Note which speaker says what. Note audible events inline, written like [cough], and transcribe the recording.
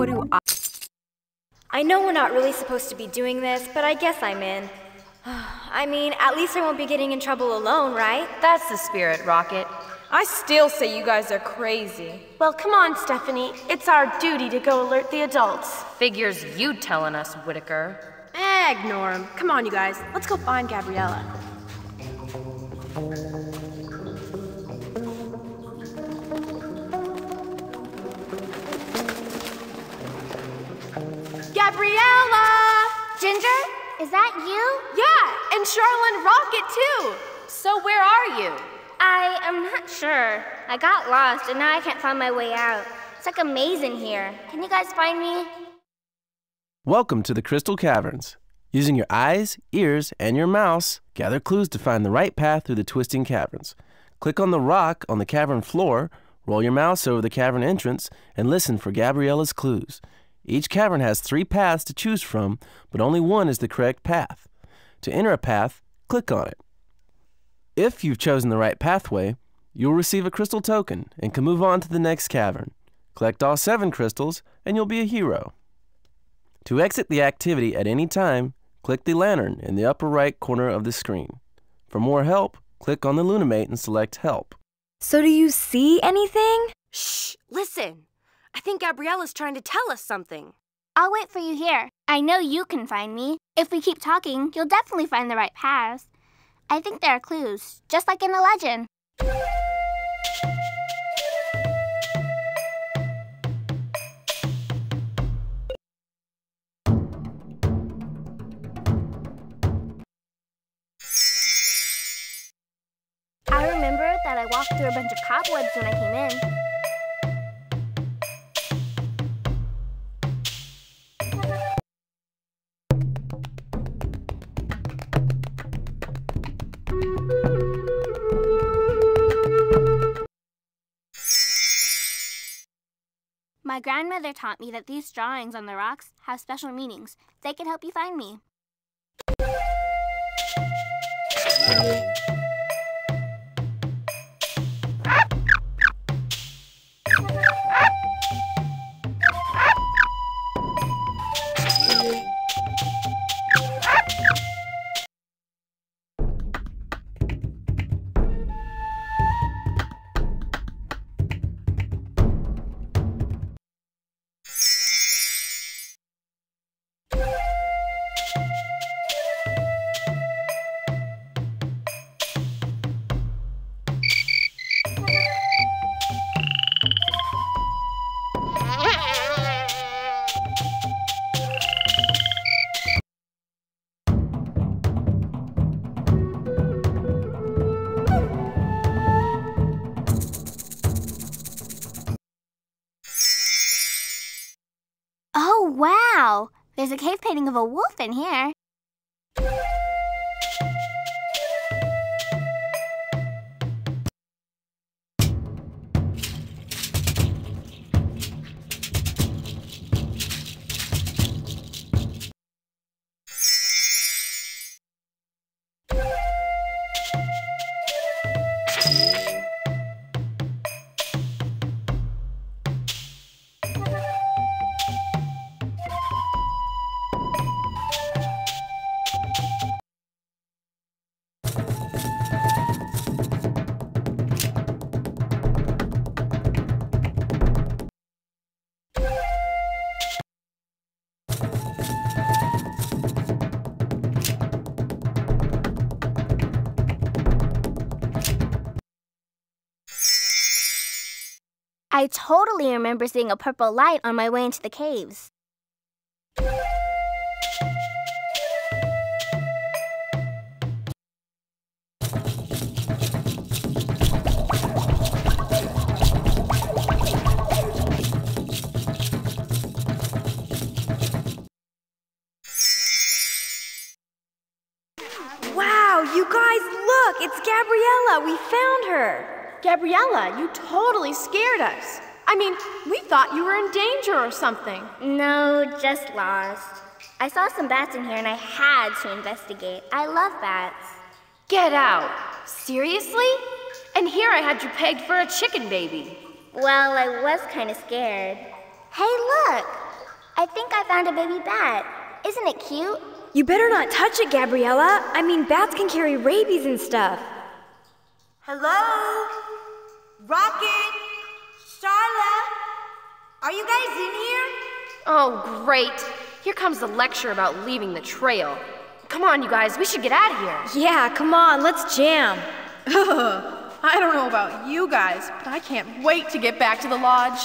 Speaker 1: what do I.
Speaker 2: I know we're not really supposed to be doing this, but I guess I'm in. [sighs] I mean, at least I won't be getting in trouble alone, right?
Speaker 3: That's the spirit, Rockett.
Speaker 1: I still say you guys are crazy.
Speaker 4: Well, come on, Stephanie. It's our duty to go alert the adults.
Speaker 3: Figures you telling us, Whitaker.
Speaker 4: Eh, ignore him. Come on, you guys. Let's go find Gabriella. Gabriella!
Speaker 5: Ginger, is that you?
Speaker 4: Yeah, and Charlene Rockett too.
Speaker 3: So where are you?
Speaker 5: I am not sure. I got lost and now I can't find my way out. It's like a maze in here. Can you guys find me?
Speaker 6: Welcome to the Crystal Caverns. Using your eyes, ears, and your mouse, gather clues to find the right path through the twisting caverns. Click on the rock on the cavern floor, roll your mouse over the cavern entrance, and listen for Gabriella's clues. Each cavern has three paths to choose from, but only one is the correct path. To enter a path, click on it. If you've chosen the right pathway, you'll receive a crystal token and can move on to the next cavern. Collect all seven crystals, and you'll be a hero. To exit the activity at any time, click the lantern in the upper right corner of the screen. For more help, click on the Lunamate and select Help.
Speaker 2: So, do you see anything?
Speaker 4: Shh, listen. I think Gabriella's trying to tell us something.
Speaker 5: I'll wait for you here. I know you can find me. If we keep talking, you'll definitely find the right path. I think there are clues, just like in the legend. I remember that I walked through a bunch of cobwebs when I came in. My grandmother taught me that these drawings on the rocks have special meanings. They can help you find me. Wow! There's a cave painting of a wolf in here. I totally remember seeing a purple light on my way into the caves.
Speaker 2: Wow, you guys, look! It's Gabriella! We found her!
Speaker 4: Gabriella, you totally scared us. I mean, we thought you were in danger or something.
Speaker 5: No, just lost. I saw some bats in here and I had to investigate. I love bats.
Speaker 3: Get out. Seriously? And here I had you pegged for a chicken baby.
Speaker 5: Well, I was kind of scared. Hey, look! I think I found a baby bat. Isn't it cute?
Speaker 2: You better not touch it, Gabriella. I mean, bats can carry rabies and stuff.
Speaker 7: Hello? Rockett? Starla? Are you guys in here?
Speaker 3: Oh, great. Here comes the lecture about leaving the trail. Come on, you guys, we should get out of here.
Speaker 2: Yeah, come on, let's jam. [laughs]
Speaker 4: I don't know about you guys, but I can't wait to get back to the lodge.